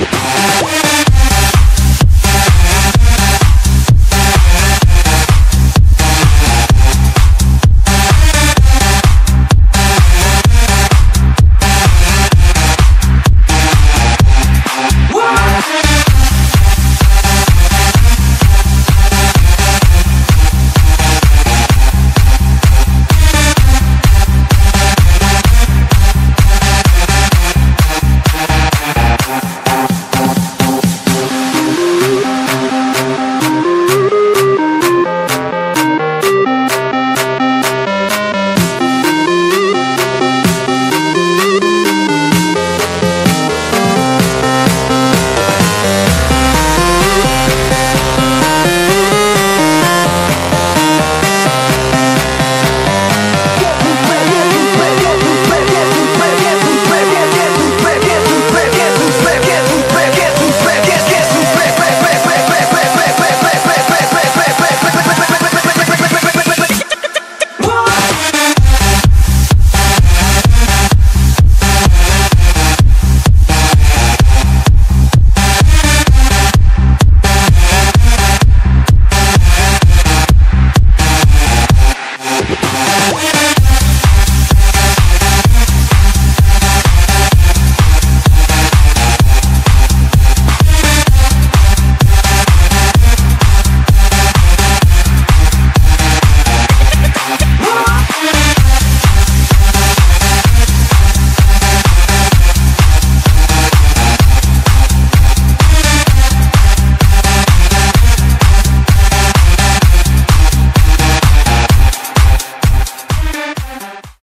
Bye.